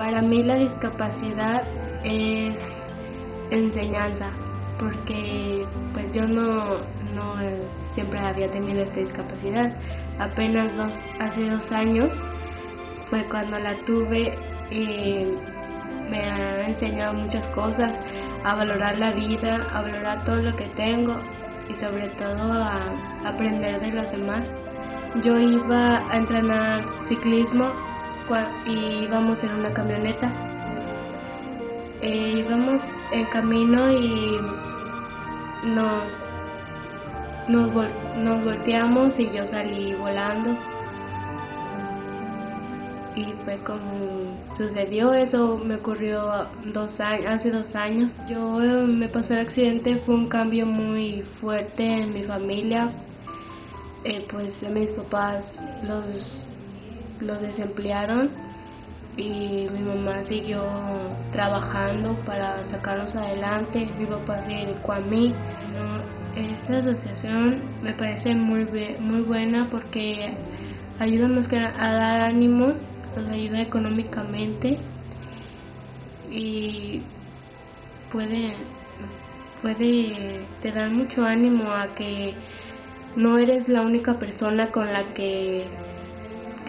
Para mí la discapacidad es enseñanza, porque pues yo no, no siempre había tenido esta discapacidad. Apenas dos, hace dos años fue cuando la tuve y me ha enseñado muchas cosas, a valorar la vida, a valorar todo lo que tengo y sobre todo a aprender de los demás. Yo iba a entrenar ciclismo y íbamos en una camioneta. Íbamos en camino y nos, nos, nos volteamos y yo salí volando. Y fue como sucedió eso, me ocurrió dos hace dos años. Yo eh, me pasó el accidente, fue un cambio muy fuerte en mi familia. Eh, pues mis papás los, los desemplearon y mi mamá siguió trabajando para sacarnos adelante, mi papá se dedicó a mí. Esta asociación me parece muy, muy buena porque ayuda más que a dar ánimos, nos ayuda económicamente y puede, puede te dar mucho ánimo a que no eres la única persona con la que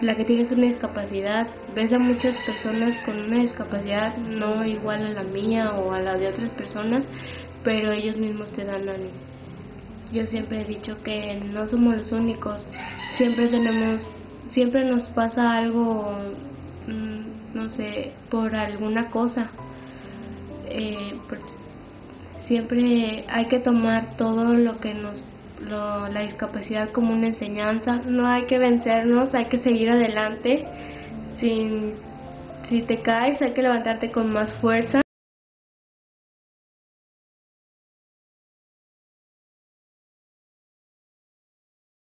la que tienes una discapacidad, ves a muchas personas con una discapacidad no igual a la mía o a la de otras personas, pero ellos mismos te dan ánimo. Yo siempre he dicho que no somos los únicos, siempre tenemos, siempre nos pasa algo, mm, no sé, por alguna cosa. Eh, siempre hay que tomar todo lo que nos la discapacidad como una enseñanza. No hay que vencernos, hay que seguir adelante. Sin, si te caes, hay que levantarte con más fuerza.